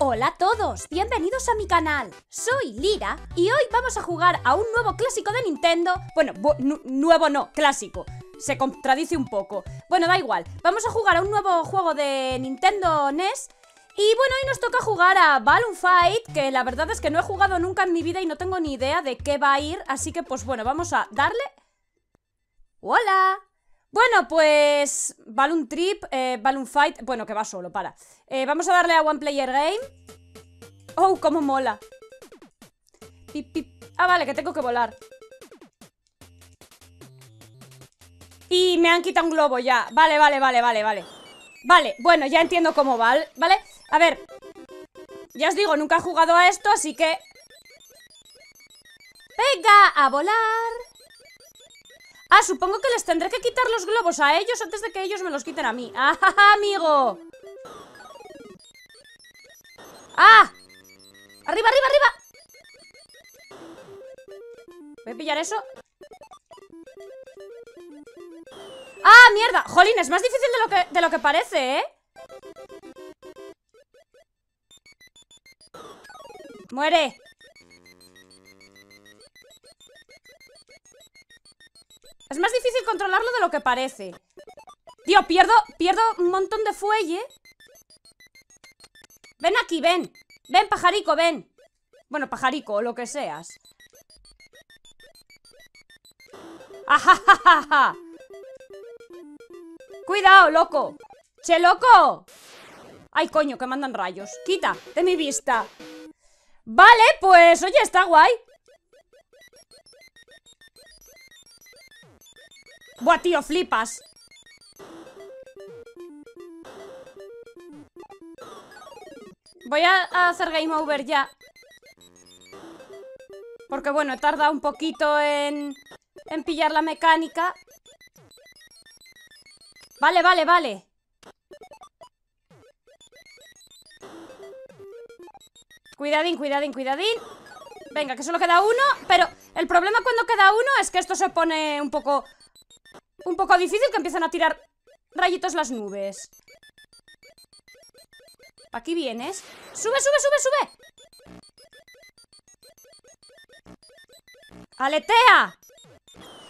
Hola a todos, bienvenidos a mi canal. Soy Lira y hoy vamos a jugar a un nuevo clásico de Nintendo. Bueno, nuevo no, clásico. Se contradice un poco. Bueno, da igual. Vamos a jugar a un nuevo juego de Nintendo NES. Y bueno, hoy nos toca jugar a Balloon Fight, que la verdad es que no he jugado nunca en mi vida y no tengo ni idea de qué va a ir. Así que pues bueno, vamos a darle... ¡Hola! Bueno, pues... Balloon Trip, eh, Balloon Fight... Bueno, que va solo, para. Eh, vamos a darle a One Player Game. ¡Oh, cómo mola! Ah, vale, que tengo que volar. Y me han quitado un globo ya. Vale, vale, vale, vale, vale. Vale, bueno, ya entiendo cómo va, ¿vale? A ver. Ya os digo, nunca he jugado a esto, así que... ¡Venga, a volar! Ah, supongo que les tendré que quitar los globos a ellos antes de que ellos me los quiten a mí. ¡Ah, amigo! ¡Ah! ¡Arriba, arriba, arriba! Voy a pillar eso ¡Ah, mierda! Jolín, es más difícil de lo que, de lo que parece, ¿eh? ¡Muere! Es más difícil controlarlo de lo que parece Tío, pierdo, pierdo un montón de fuelle Ven aquí, ven Ven, pajarico, ven Bueno, pajarico, o lo que seas ¡Ajajaja! ¡Cuidado, loco! ¡Che, loco! ¡Ay, coño, que mandan rayos! ¡Quita de mi vista! Vale, pues, oye, está guay. Buah, tío, flipas. Voy a hacer game over ya. Porque bueno, he tardado un poquito en, en pillar la mecánica. Vale, vale, vale Cuidadín, cuidadín, cuidadín Venga, que solo queda uno Pero el problema cuando queda uno es que esto se pone un poco un poco difícil que empiezan a tirar rayitos las nubes. Aquí vienes. ¡Sube, sube, sube, sube! ¡Aletea!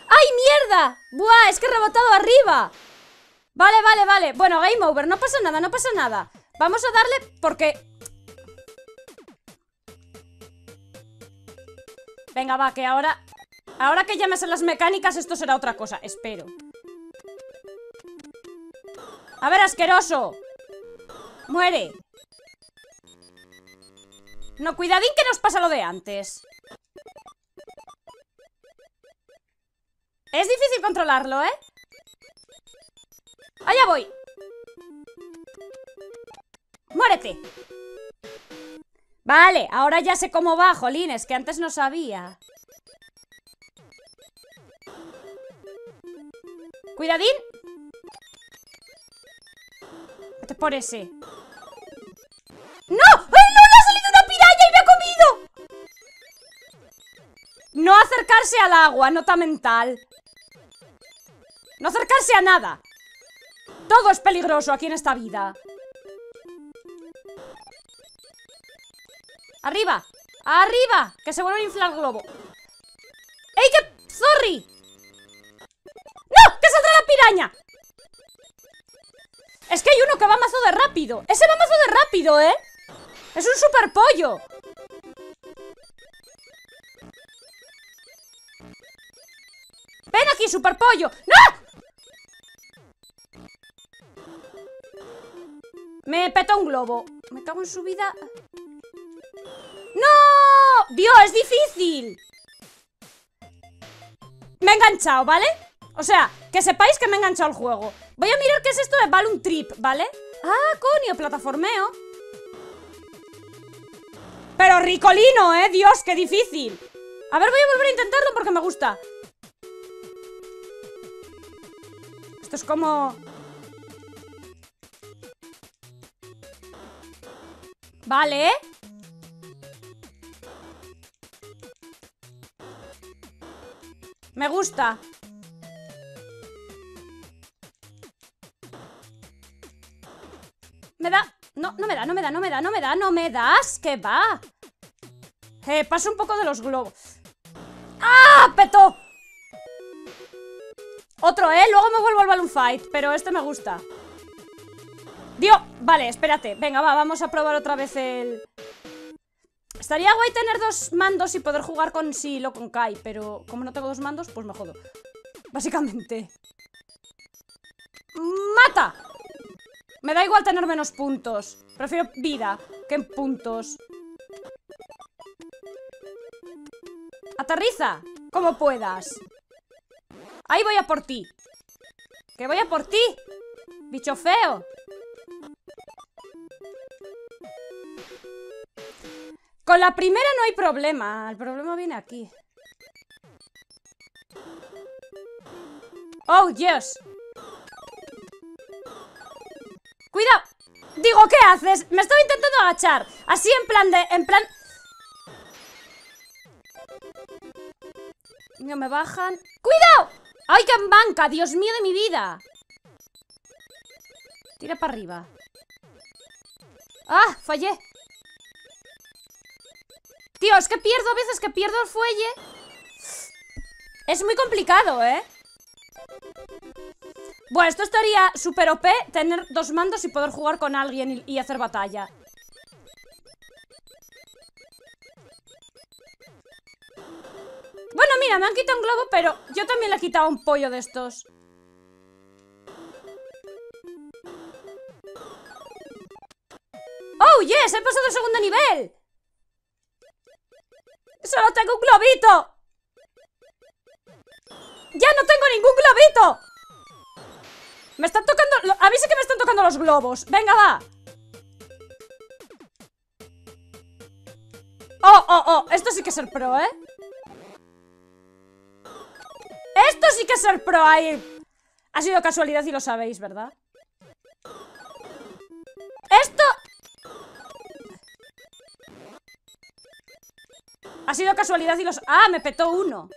¡Ay, mierda! ¡Buah! Es que he rebotado arriba Vale, vale, vale Bueno, game over, no pasa nada, no pasa nada Vamos a darle porque... Venga, va, que ahora Ahora que ya me las mecánicas, esto será otra cosa. Espero. A ver, asqueroso. Muere. No, cuidadín que nos pasa lo de antes. Es difícil controlarlo, ¿eh? Allá voy. Muérete. Vale, ahora ya sé cómo va, jolines, que antes no sabía. Cuidadín Vete por ese ¡No! ¡Ay, no! ¡Le ha salido una piraña y me ha comido! No acercarse al agua, nota mental No acercarse a nada Todo es peligroso aquí en esta vida ¡Arriba! ¡Arriba! Que se vuelve a inflar globo ¡Ey, que... ¡Sorry! piraña! Es que hay uno que va mazo de rápido Ese va mazo de rápido, ¿eh? Es un super pollo Ven aquí, super pollo ¡No! Me petó un globo Me cago en su vida ¡No! ¡Dios, es difícil! Me he enganchado, ¿vale? O sea, que sepáis que me he enganchado al juego Voy a mirar qué es esto de Balloon Trip, ¿vale? Ah, coño, plataformeo Pero ricolino, ¿eh? Dios, qué difícil A ver, voy a volver a intentarlo porque me gusta Esto es como... Vale Me gusta. Me da... No, no me da, no me da, no me da, no me da, no me das. ¿Qué va? Eh, paso un poco de los globos. ¡Ah! ¡Petó! Otro, ¿eh? Luego me vuelvo al Balloon Fight, pero este me gusta. Dios, vale, espérate. Venga, va, vamos a probar otra vez el... Estaría guay tener dos mandos y poder jugar con Silo, con Kai, pero como no tengo dos mandos, pues me jodo. Básicamente. ¡Mata! Me da igual tener menos puntos. Prefiero vida que puntos. Aterriza, como puedas. Ahí voy a por ti. Que voy a por ti. Bicho feo. Con la primera no hay problema. El problema viene aquí. Oh, Dios. Cuidado. Digo, ¿qué haces? Me estaba intentando agachar. Así en plan de... En plan... No me bajan. ¡Cuidado! ¡Ay, qué banca! ¡Dios mío de mi vida! Tira para arriba. ¡Ah! Fallé. Tío, es que pierdo a veces que pierdo el fuelle. Es muy complicado, ¿eh? Bueno, esto estaría súper OP Tener dos mandos y poder jugar con alguien y, hacer batalla Bueno, mira, me han quitado un globo Pero yo también le he quitado un pollo de estos ¡Oh, yes! ¡He pasado el segundo nivel! ¡Solo tengo un globito! ¡Ya no tengo ningún globito! Me están tocando... A mí sí que me están tocando los globos Venga, va Oh, oh, oh Esto sí que es el pro, ¿eh? Esto sí que es el pro ahí Ha sido casualidad y lo sabéis, ¿verdad? Ha sido casualidad y los... ¡Ah! Me petó uno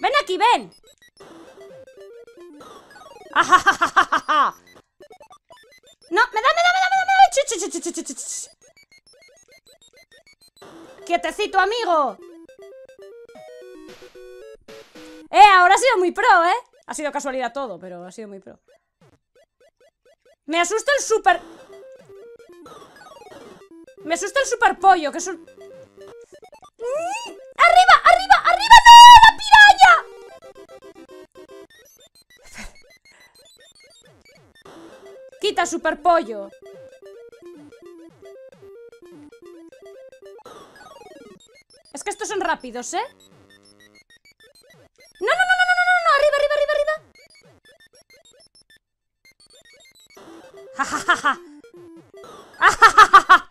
¡Ven aquí, ven! No, me da, me da, me da, me da, me da. Quietecito, amigo. Eh, ahora ha sido muy pro, ¿eh? Ha sido casualidad todo, pero ha sido muy pro. Me asusta el super... Me asusta el super pollo, que es un... ¡Arriba, arriba, arriba! ¡No! ¡La piraña! Quita, super pollo. Es que estos son rápidos, ¿eh? ¡No, no, no, no, no, no, no! ¡Arriba, arriba, arriba, arriba! ¡Ja, ja, ja, ja! ¡Ja,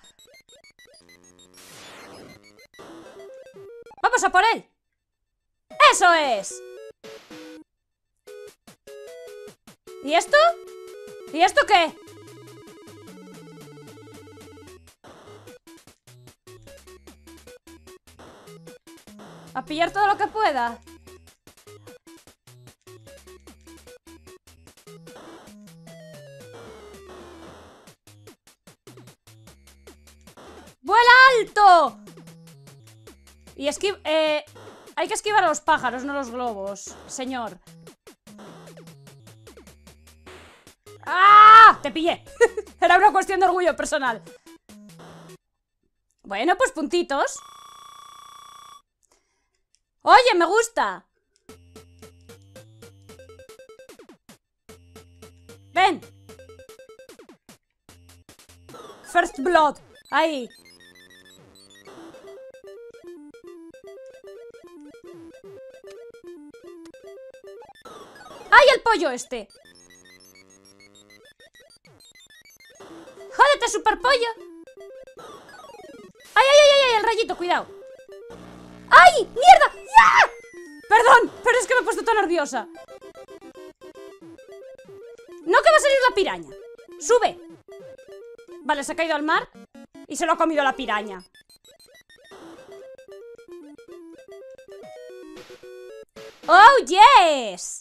¡Vamos a por él! ¡Eso es! ¿Y esto? ¿Y esto qué? A pillar todo lo que pueda ¡Vuela alto! Y. Eh, hay que esquivar a los pájaros, no los globos Señor ¡Ah! ¡Te pillé! Era una cuestión de orgullo personal. Bueno, pues puntitos. Oye, me gusta. Ven. First Blood. Ahí. Pollo este! ¡Jódete, super pollo! ¡Ay, ay, ay, ay! El rayito, cuidado ¡Ay! ¡Mierda! Perdón, pero es que me he puesto tan nerviosa No que va a salir la piraña ¡Sube! Vale, se ha caído al mar Y se lo ha comido la piraña ¡Oh, yes!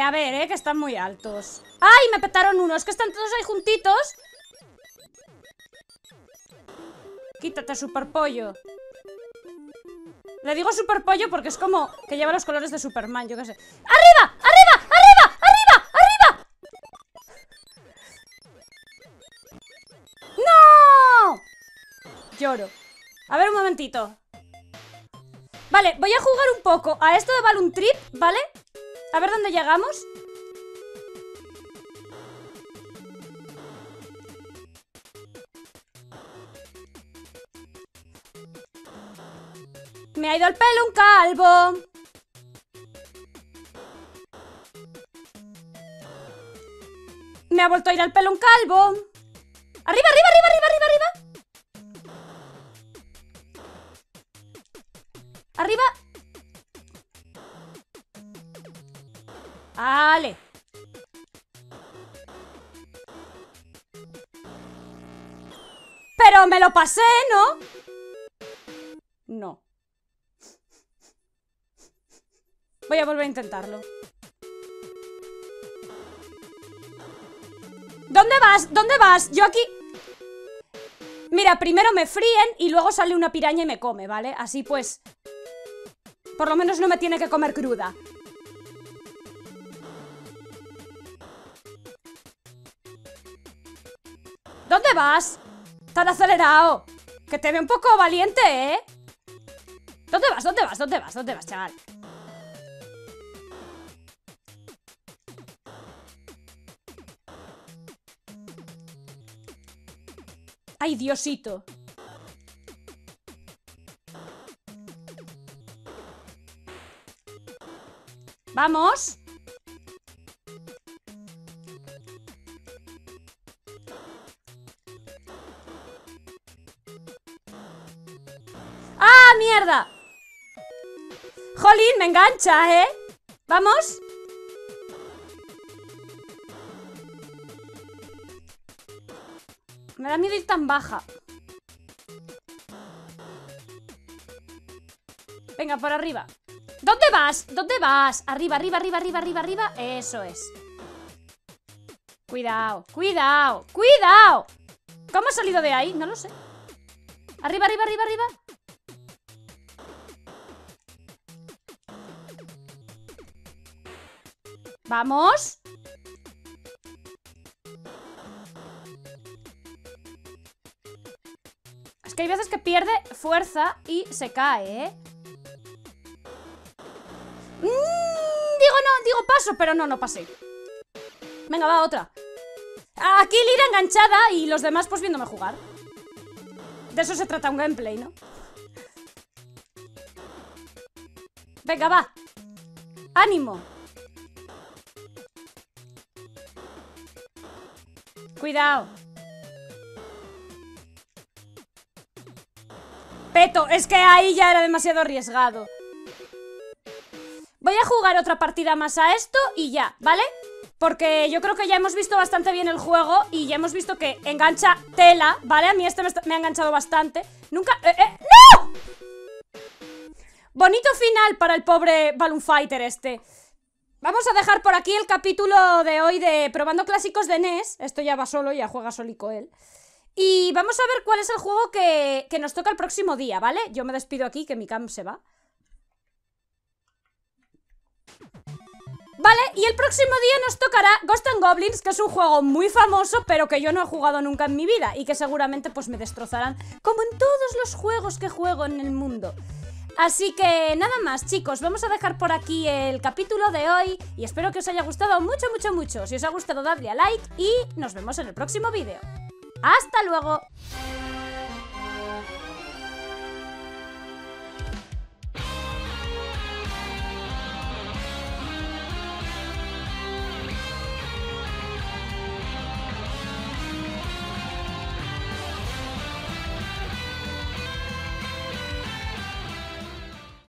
A ver, eh, que están muy altos ¡Ay, me petaron uno! Es que están todos ahí juntitos Quítate, super pollo Le digo super pollo porque es como que lleva los colores de Superman, yo qué sé ¡Arriba! ¡Arriba! ¡Arriba! ¡Arriba! ¡Arriba! ¡No! Lloro A ver un momentito Vale, voy a jugar un poco a esto de Balloon Trip, ¿vale? A ver dónde llegamos. Me ha ido el pelo un calvo. Me ha vuelto a ir al pelo un calvo. ¡Arriba, arriba, arriba! Vale. Pero me lo pasé, ¿no? No. Voy a volver a intentarlo. ¿Dónde vas? ¿Dónde vas? Yo aquí... Mira, primero me fríen y luego sale una piraña y me come, ¿vale? Así pues... Por lo menos no me tiene que comer cruda. ¿Dónde vas? Tan acelerado. Que te ve un poco valiente, ¿eh? ¿Dónde vas? ¿Dónde vas? ¿Dónde vas? ¿Dónde vas, chaval? ¡Ay, Diosito! ¡Vamos! ¡Jolín, me engancha, eh! ¿Vamos? Me da miedo ir tan baja Venga, por arriba ¿Dónde vas? ¿Dónde vas? Arriba, arriba, arriba, arriba, arriba, arriba Eso es Cuidado, cuidado, cuidado ¿Cómo ha salido de ahí? No lo sé Arriba, arriba, arriba, arriba ¡Vamos! Es que hay veces que pierde fuerza y se cae, ¿eh? Mm, digo no, digo paso, pero no, no pasé Venga, va, otra Aquí Lira enganchada y los demás pues viéndome jugar De eso se trata un gameplay, ¿no? Venga, va ¡Ánimo! Cuidado. Peto, es que ahí ya era demasiado arriesgado. Voy a jugar otra partida más a esto y ya, ¿vale? Porque yo creo que ya hemos visto bastante bien el juego y ya hemos visto que engancha tela, ¿vale? A mí este me, ha enganchado bastante. Nunca... Eh, eh, ¡No! Bonito final para el pobre Balloon Fighter este. Vamos a dejar por aquí el capítulo de hoy de Probando Clásicos de NES. Esto ya va solo, ya juega solico él. Y vamos a ver cuál es el juego que, nos toca el próximo día, ¿vale? Yo me despido aquí, que mi cam se va. Vale, y el próximo día nos tocará Ghost and Goblins, que es un juego muy famoso, pero que yo no he jugado nunca en mi vida y que seguramente pues me destrozarán, como en todos los juegos que juego en el mundo. Así que nada más chicos, vamos a dejar por aquí el capítulo de hoy y espero que os haya gustado mucho, mucho, mucho. Si os ha gustado dadle a like y nos vemos en el próximo vídeo. ¡Hasta luego!